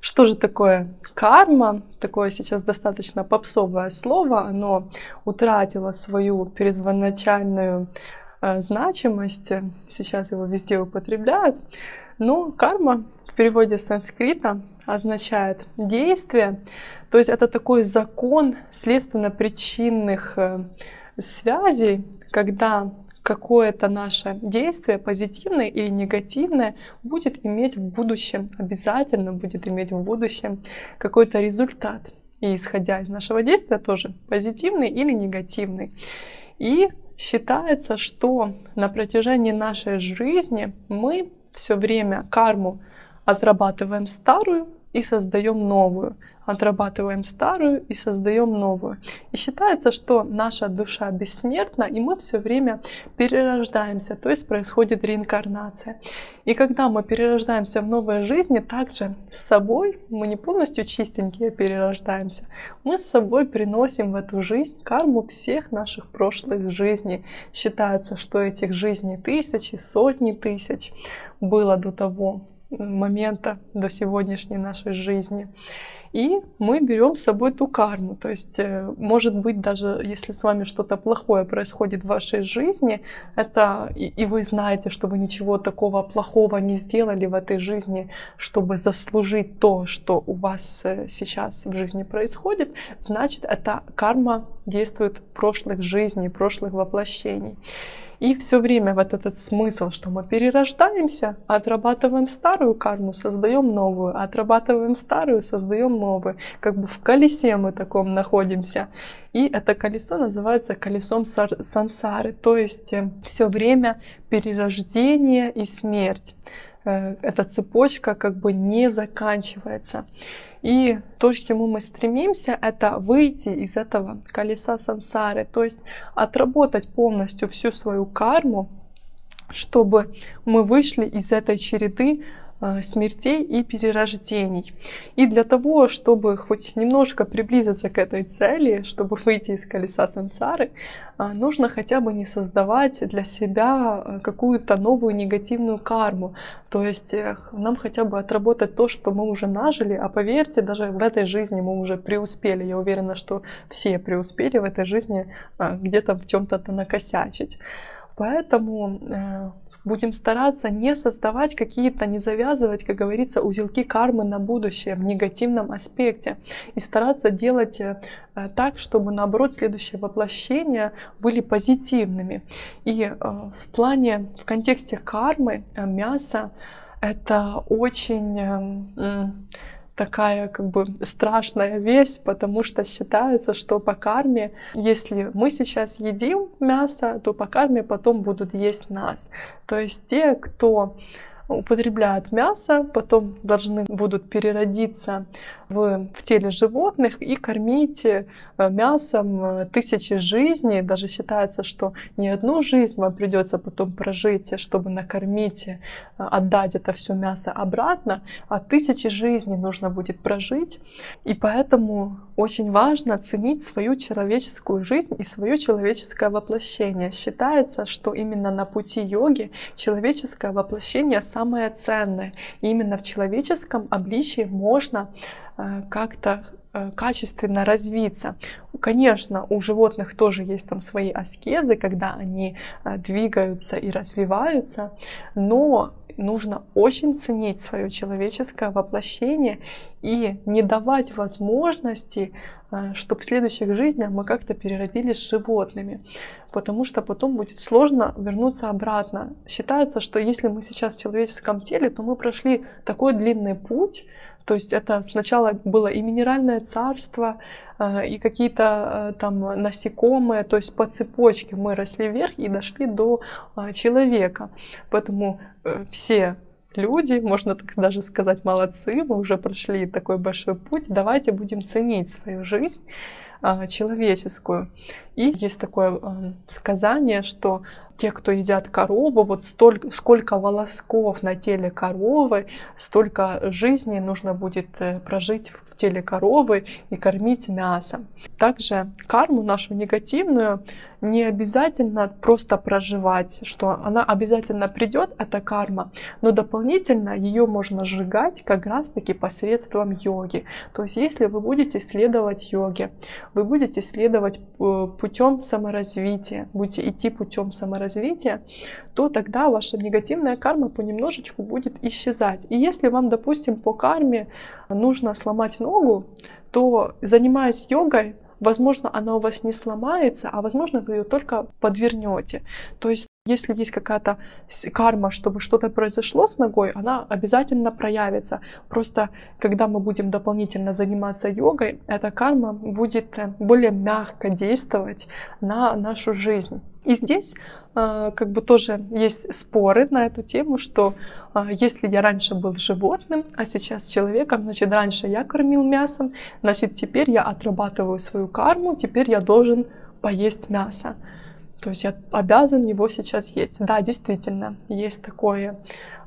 Что же такое карма? Такое сейчас достаточно попсовое слово. Оно утратило свою первоначальную э, значимость. Сейчас его везде употребляют. Но карма в переводе с санскрита означает действие. То есть это такой закон следственно-причинных э, связей, когда какое-то наше действие, позитивное или негативное, будет иметь в будущем, обязательно будет иметь в будущем какой-то результат. И исходя из нашего действия тоже позитивный или негативный. И считается, что на протяжении нашей жизни мы все время карму отрабатываем старую и создаем новую отрабатываем старую и создаем новую. И считается, что наша душа бессмертна, и мы все время перерождаемся, то есть происходит реинкарнация. И когда мы перерождаемся в новой жизни, также с собой, мы не полностью чистенькие перерождаемся, мы с собой приносим в эту жизнь карму всех наших прошлых жизней. Считается, что этих жизней тысячи, сотни тысяч было до того момента, до сегодняшней нашей жизни и мы берем с собой ту карму. То есть, э, может быть, даже если с вами что-то плохое происходит в вашей жизни, это и, и вы знаете, что вы ничего такого плохого не сделали в этой жизни, чтобы заслужить то, что у вас э, сейчас в жизни происходит, значит, эта карма действует прошлых жизней, прошлых воплощений. И все время вот этот смысл, что мы перерождаемся, отрабатываем старую карму, создаем новую, отрабатываем старую, создаем новую. Как бы в колесе мы таком находимся. И это колесо называется колесом сансары, то есть э, все время перерождение и смерть. Э, эта цепочка как бы не заканчивается. И то, к чему мы стремимся, это выйти из этого колеса сансары, то есть отработать полностью всю свою карму, чтобы мы вышли из этой череды смертей и перерождений. И для того, чтобы хоть немножко приблизиться к этой цели, чтобы выйти из колеса сансары, э, нужно хотя бы не создавать для себя э, какую-то новую негативную карму. То есть нам хотя бы отработать то, что мы уже нажили, а поверьте, даже в этой жизни мы уже преуспели. Я уверена, что все преуспели в этой жизни где-то в чем-то накосячить. Поэтому э, будем стараться не создавать какие-то, не завязывать, как говорится, узелки кармы на будущее в негативном аспекте. И стараться делать э, так, чтобы наоборот следующие воплощения были позитивными. И э, в плане, в контексте кармы, э, мясо это очень такая как бы страшная вещь, потому что считается, что по карме, если мы сейчас едим мясо, то по карме потом будут есть нас. То есть те, кто употребляют мясо, потом должны будут переродиться в, в теле животных и кормить э, мясом э, тысячи жизней. Даже считается, что не одну жизнь вам придется потом прожить, чтобы накормить, э, отдать это все мясо обратно, а тысячи жизней нужно будет прожить. И поэтому очень важно ценить свою человеческую жизнь и свое человеческое воплощение. Считается, что именно на пути йоги человеческое воплощение самое ценное. И именно в человеческом обличии можно как-то э, качественно развиться. Конечно, у животных тоже есть там свои аскезы, когда они э, двигаются и развиваются, но нужно очень ценить свое человеческое воплощение и не давать возможности, чтобы в следующих жизнях мы как-то переродились животными, потому что потом будет сложно вернуться обратно. Считается, что если мы сейчас в человеческом теле, то мы прошли такой длинный путь, то есть это сначала было и минеральное царство, э, и какие-то э, там насекомые, то есть по цепочке мы росли вверх и дошли до э, человека. Поэтому все люди, можно так даже сказать, молодцы, мы уже прошли такой большой путь, давайте будем ценить свою жизнь человеческую. И есть такое сказание, что те, кто едят корову, вот столько, сколько волосков на теле коровы, столько жизни нужно будет э, прожить в теле коровы и кормить мясом. Также карму нашу негативную не обязательно просто проживать, что она обязательно придет, эта карма, но дополнительно ее можно сжигать как раз-таки посредством йоги. То есть если вы будете следовать йоге, вы будете следовать э, путем саморазвития, будете идти путем саморазвития, то тогда ваша негативная карма понемножечку будет исчезать. И если вам, допустим, по карме нужно сломать ногу, то занимаясь йогой, возможно, она у вас не сломается, а возможно, вы ее только подвернете. То есть если есть какая-то карма, чтобы что-то произошло с ногой, она обязательно проявится. Просто когда мы будем дополнительно заниматься йогой, эта карма будет э, более мягко действовать на нашу жизнь. И здесь э, как бы тоже есть споры на эту тему, что э, если я раньше был животным, а сейчас человеком, значит раньше я кормил мясом, значит теперь я отрабатываю свою карму, теперь я должен поесть мясо. То есть я обязан его сейчас есть. Да, действительно, есть такое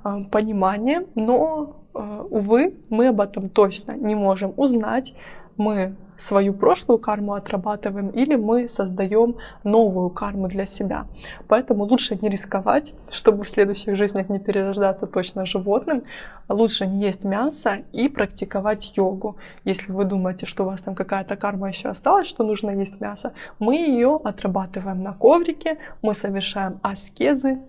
э, понимание, но, э, увы, мы об этом точно не можем узнать. Мы свою прошлую карму отрабатываем или мы создаем новую карму для себя. Поэтому лучше не рисковать, чтобы в следующих жизнях не перерождаться точно животным. Лучше не есть мясо и практиковать йогу. Если вы думаете, что у вас там какая-то карма еще осталась, что нужно есть мясо, мы ее отрабатываем на коврике, мы совершаем аскезы,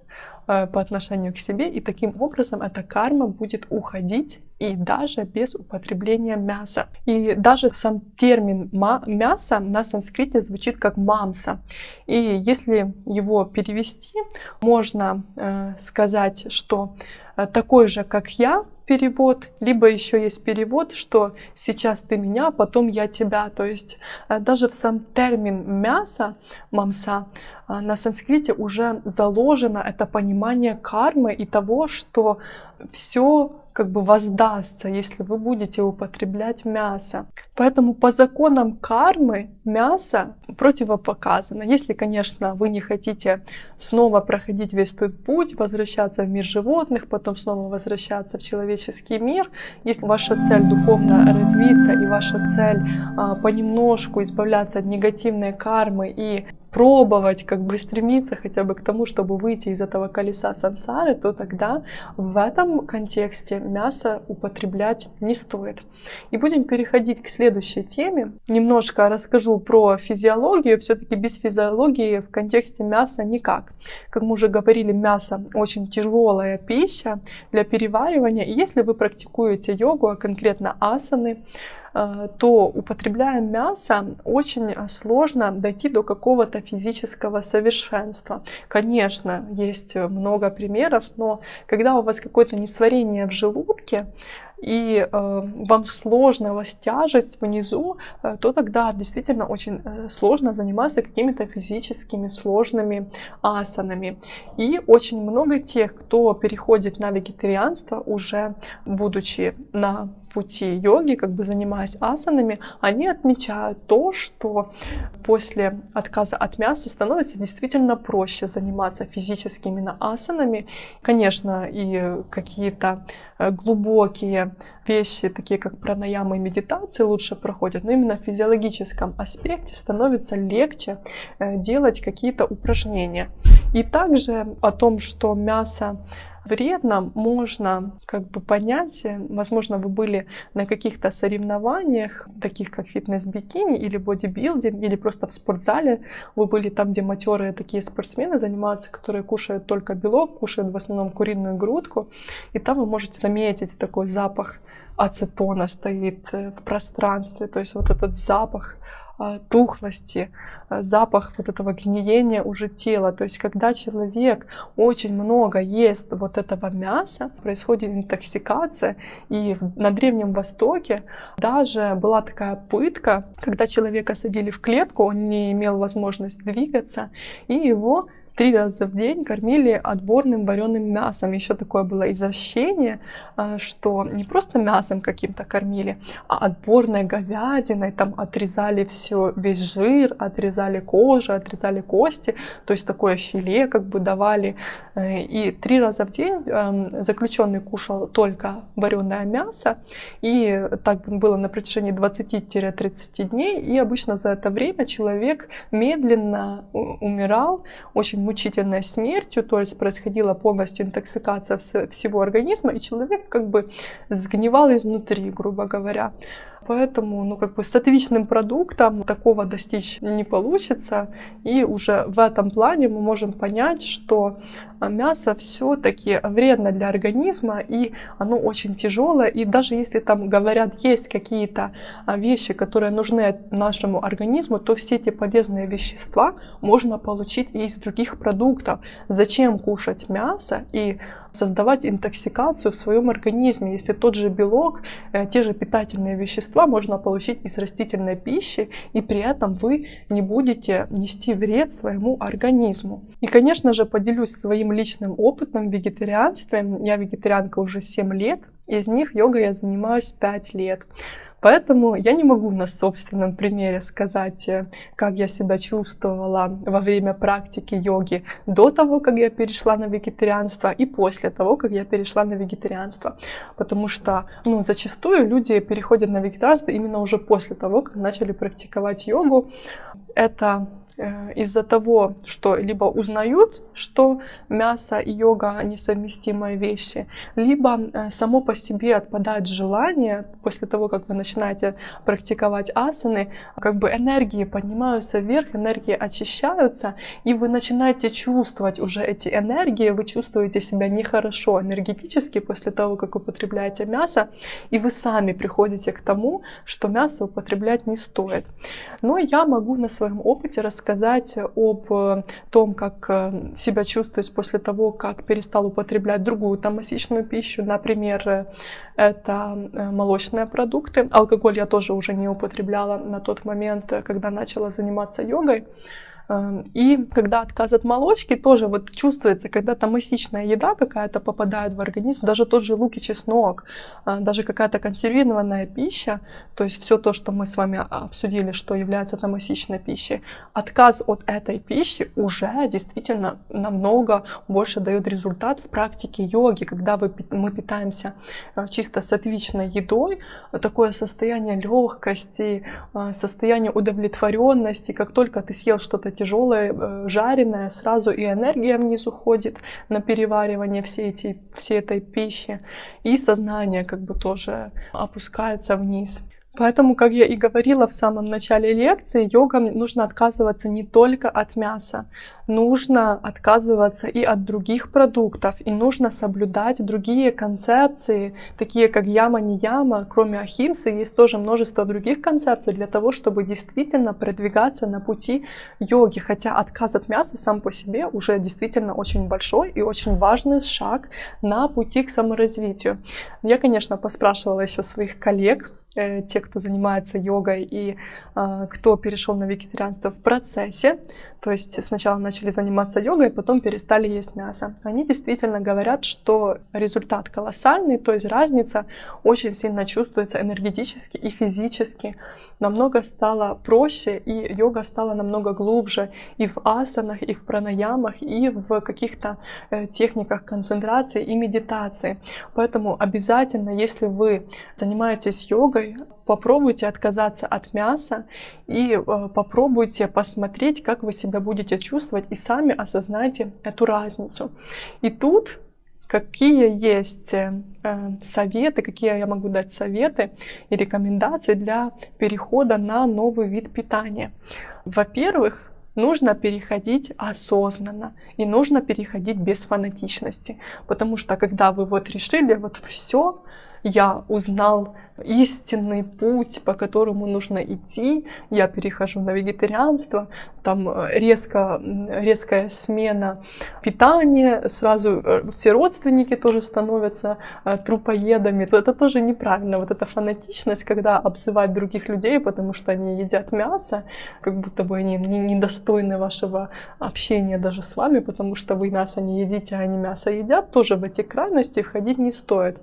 по отношению к себе, и таким образом эта карма будет уходить и даже без употребления мяса. И даже сам термин мясо на санскрите звучит как мамса. И если его перевести, можно э, сказать, что э, такой же, как я, перевод, либо еще есть перевод, что сейчас ты меня, потом я тебя. То есть э, даже в сам термин мясо, мамса, э, на санскрите уже заложено это понимание кармы и того, что все как бы воздастся, если вы будете употреблять мясо. Поэтому по законам кармы мясо противопоказано. Если, конечно, вы не хотите снова проходить весь тот путь, возвращаться в мир животных, потом снова возвращаться в человеческий мир, если ваша цель духовно развиться и ваша цель а, понемножку избавляться от негативной кармы и пробовать, как бы стремиться хотя бы к тому, чтобы выйти из этого колеса сансары, то тогда в этом контексте мясо употреблять не стоит. И будем переходить к следующей теме. Немножко расскажу про физиологию. Все-таки без физиологии в контексте мяса никак. Как мы уже говорили, мясо очень тяжелая пища для переваривания. И если вы практикуете йогу, а конкретно асаны, то употребляя мясо, очень сложно дойти до какого-то физического совершенства. Конечно, есть много примеров, но когда у вас какое-то несварение в желудке, и э, вам сложно, у вас тяжесть внизу, э, то тогда действительно очень э, сложно заниматься какими-то физическими сложными асанами. И очень много тех, кто переходит на вегетарианство уже будучи на пути йоги, как бы занимаясь асанами, они отмечают то, что после отказа от мяса становится действительно проще заниматься физическими именно асанами. Конечно, и какие-то э, глубокие вещи, такие как пранаямы и медитации, лучше проходят, но именно в физиологическом аспекте становится легче э, делать какие-то упражнения. И также о том, что мясо вредно, можно как бы понять, возможно, вы были на каких-то соревнованиях, таких как фитнес-бикини или бодибилдинг, или просто в спортзале, вы были там, где матерые такие спортсмены занимаются, которые кушают только белок, кушают в основном куриную грудку, и там вы можете заметить такой запах ацетона стоит э, в пространстве, то есть вот этот запах тухлости, а, запах вот этого гниения уже тела. То есть, когда человек очень много ест вот этого мяса, происходит интоксикация. И на Древнем Востоке даже была такая пытка, когда человека садили в клетку, он не имел возможности двигаться, и его три раза в день кормили отборным вареным мясом. Еще такое было извращение, а, что не просто мясом каким-то кормили, а отборной говядиной, там отрезали все, весь жир, отрезали кожу, отрезали кости, то есть такое филе как бы давали. Э, и три раза в день эм, заключенный кушал только вареное мясо, и так было на протяжении 20-30 дней, и обычно за это время человек медленно умирал, очень мучительной смертью, то есть происходила полностью интоксикация всего организма, и человек как бы сгнивал изнутри, грубо говоря. Поэтому, ну, как бы с отличным продуктом такого достичь не получится. И уже в этом плане мы можем понять, что мясо все-таки вредно для организма, и оно очень тяжелое. И даже если там говорят, есть какие-то а, вещи, которые нужны нашему организму, то все эти полезные вещества можно получить и из других продуктов. Зачем кушать мясо и создавать интоксикацию в своем организме, если тот же белок, э, те же питательные вещества можно получить из растительной пищи, и при этом вы не будете нести вред своему организму. И, конечно же, поделюсь своим личным опытом вегетарианстве. Я вегетарианка уже 7 лет, из них йогой я занимаюсь 5 лет. Поэтому я не могу на собственном примере сказать, э, как я себя чувствовала во время практики йоги до того, как я перешла на вегетарианство и после того, как я перешла на вегетарианство. Потому что ну, зачастую люди переходят на вегетарианство именно уже после того, как начали практиковать йогу. Это из-за того, что либо узнают, что мясо и йога несовместимые вещи, либо э, само по себе отпадает желание после того, как вы начинаете практиковать асаны, как бы энергии поднимаются вверх, энергии очищаются, и вы начинаете чувствовать уже эти энергии, вы чувствуете себя нехорошо энергетически после того, как употребляете мясо, и вы сами приходите к тому, что мясо употреблять не стоит. Но я могу на своем опыте рассказать, рассказать об э, том, как э, себя чувствовать после того, как перестал употреблять другую томасичную пищу. Например, э, это молочные продукты. Алкоголь я тоже уже не употребляла на тот момент, когда начала заниматься йогой. Эм, и когда отказ от молочки, тоже вот чувствуется, когда там масичная еда какая-то попадает в организм, даже тот же лук и чеснок, э, даже какая-то консервированная пища, то есть все то, что мы с вами обсудили, что является томасичной пищей, отказ от этой пищи уже действительно намного больше дает результат в практике йоги, когда вы, мы питаемся э, чисто сатвичной едой, такое состояние легкости, э, состояние удовлетворенности, как только ты съел что-то тяжелое, э, жареное, сразу и энергия вниз уходит на переваривание всей, эти, всей этой пищи, и сознание как бы тоже опускается вниз. Поэтому, как я и говорила в самом начале лекции, йогам нужно отказываться не только от мяса, нужно отказываться и от других продуктов, и нужно соблюдать другие концепции, такие как яма не яма, кроме ахимсы, есть тоже множество других концепций для того, чтобы действительно продвигаться на пути йоги, хотя отказ от мяса сам по себе уже действительно очень большой и очень важный шаг на пути к саморазвитию. Я, конечно, поспрашивала еще своих коллег, те, кто занимается йогой и э, кто перешел на вегетарианство в процессе, то есть сначала начали заниматься йогой, потом перестали есть мясо. Они действительно говорят, что результат колоссальный, то есть разница очень сильно чувствуется энергетически и физически. Намного стало проще, и йога стала намного глубже и в асанах, и в пранаямах, и в каких-то э, техниках концентрации и медитации. Поэтому обязательно, если вы занимаетесь йогой, попробуйте отказаться от мяса и э, попробуйте посмотреть, как вы себя будете чувствовать, и сами осознайте эту разницу. И тут какие есть э, советы, какие я могу дать советы и рекомендации для перехода на новый вид питания. Во-первых, нужно переходить осознанно и нужно переходить без фанатичности, потому что когда вы вот решили вот все, я узнал истинный путь, по которому нужно идти, я перехожу на вегетарианство, там э, резко, резкая смена питания, сразу э, все родственники тоже становятся э, трупоедами, то это тоже неправильно. Вот эта фанатичность, когда обзывать других людей, потому что они едят мясо, как будто бы они недостойны вашего общения даже с вами, потому что вы мясо не едите, а они мясо едят, тоже в эти крайности входить не стоит.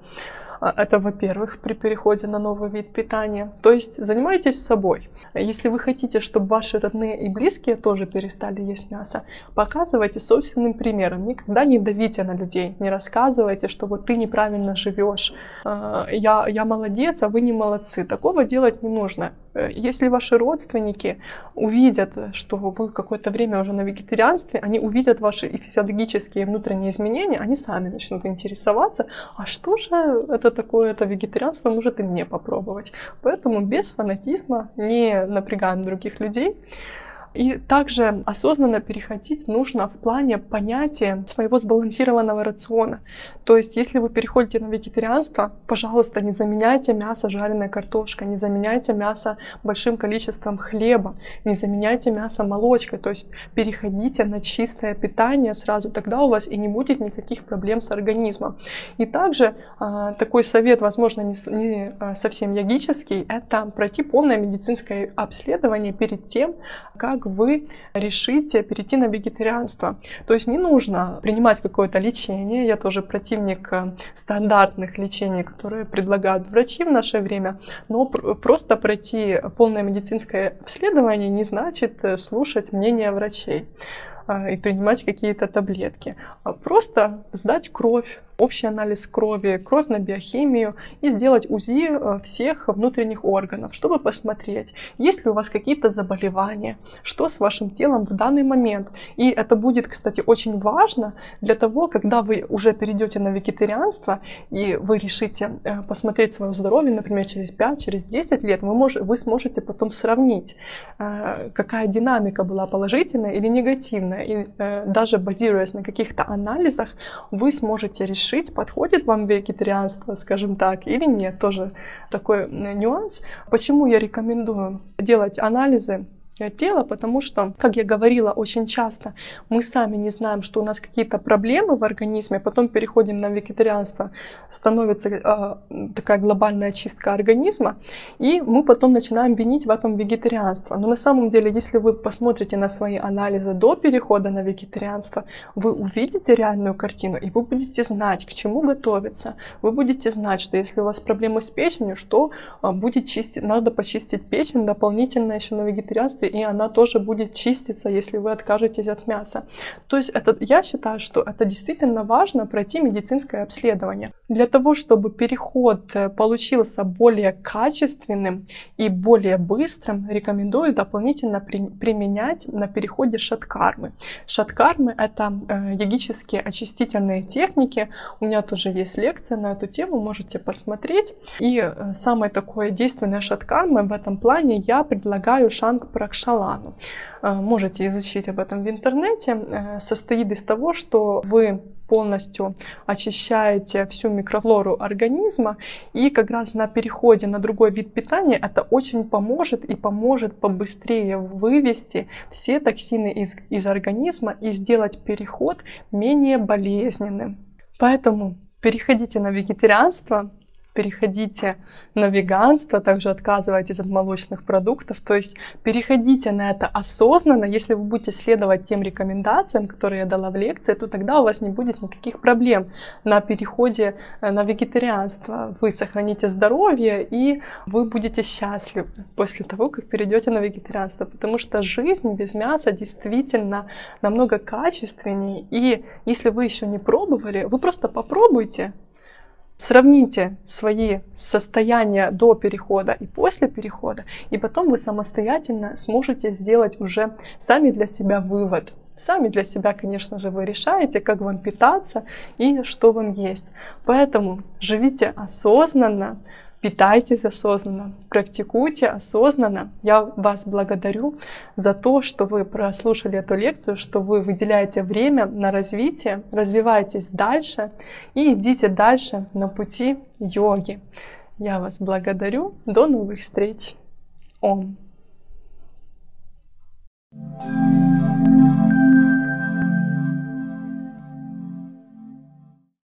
А, это, во-первых, при переходе на новый вид питания. То есть занимайтесь собой. Если вы хотите, чтобы ваши родные и близкие тоже перестали есть мясо, показывайте собственным примером. Никогда не давите на людей, не рассказывайте, что вот ты неправильно живешь, а, я, я молодец, а вы не молодцы. Такого делать не нужно. Э, если ваши родственники увидят, что вы какое-то время уже на вегетарианстве, они увидят ваши и физиологические внутренние изменения, они сами начнут интересоваться, а что же это такое, это вегетарианство, может и мне попробовать. Поэтому без фанатизма, не напрягаем других людей, и также осознанно переходить нужно в плане понятия своего сбалансированного рациона. То есть, если вы переходите на вегетарианство, пожалуйста, не заменяйте мясо жареной картошкой, не заменяйте мясо большим количеством хлеба, не заменяйте мясо молочкой. То есть, переходите на чистое питание сразу, тогда у вас и не будет никаких проблем с организмом. И также а, такой совет, возможно, не, а, совсем йогический, это пройти полное медицинское обследование перед тем, как как вы решите перейти на вегетарианство. То есть не нужно принимать какое-то лечение. Я тоже противник э, стандартных лечений, которые предлагают врачи в наше время. Но просто пройти полное медицинское обследование не значит э, слушать мнение врачей э, и принимать какие-то таблетки. А просто сдать кровь, общий анализ крови, кровь на биохимию и сделать УЗИ э, всех внутренних органов, чтобы посмотреть, есть ли у вас какие-то заболевания, что с вашим телом в данный момент. И это будет, кстати, очень важно для того, когда вы уже перейдете на вегетарианство и вы решите э, посмотреть свое здоровье, например, через 5, через 10 лет, вы, мож, вы сможете потом сравнить, э, какая динамика была положительная или негативная. И даже базируясь на каких-то анализах, вы сможете решить, решить, подходит вам вегетарианство, скажем так, или нет. Тоже такой нюанс. Почему я рекомендую делать анализы тела, потому что, как я говорила, очень часто мы сами не знаем, что у нас какие-то проблемы в организме, потом переходим на вегетарианство, становится э, такая глобальная чистка организма, и мы потом начинаем винить в этом вегетарианство. Но на самом деле, если вы посмотрите на свои анализы до перехода на вегетарианство, вы увидите реальную картину, и вы будете знать, к чему готовиться. Вы будете знать, что если у вас проблемы с печенью, что э, будет чистить, надо почистить печень дополнительно еще на вегетарианстве и она тоже будет чиститься, если вы откажетесь от мяса. То есть это, я считаю, что это действительно важно пройти медицинское обследование. Для того, чтобы переход э, получился более качественным и более быстрым, рекомендую дополнительно при, применять на переходе шаткармы. Шаткармы это э, йогические очистительные техники. У меня тоже есть лекция на эту тему, можете посмотреть. И э, самое такое действенное шаткармы в этом плане я предлагаю шанг пракшалану. Э, можете изучить об этом в интернете. Э, состоит из того, что вы полностью очищаете всю микрофлору организма, и как раз на переходе на другой вид питания это очень поможет и поможет побыстрее вывести все токсины из, из организма и сделать переход менее болезненным. Поэтому переходите на вегетарианство, переходите на веганство, также отказывайтесь от молочных продуктов, то есть переходите на это осознанно. Если вы будете следовать тем рекомендациям, которые я дала в лекции, то тогда у вас не будет никаких проблем на переходе э, на вегетарианство. Вы сохраните здоровье и вы будете счастливы после того, как перейдете на вегетарианство, потому что жизнь без мяса действительно намного качественнее. И если вы еще не пробовали, вы просто попробуйте, Сравните свои состояния до перехода и после перехода, и потом вы самостоятельно сможете сделать уже сами для себя вывод. Сами для себя, конечно же, вы решаете, как вам питаться и что вам есть. Поэтому живите осознанно, питайтесь осознанно, практикуйте осознанно. Я вас благодарю за то, что вы прослушали эту лекцию, что вы выделяете время на развитие, развивайтесь дальше и идите дальше на пути йоги. Я вас благодарю. До новых встреч. Ом. thank you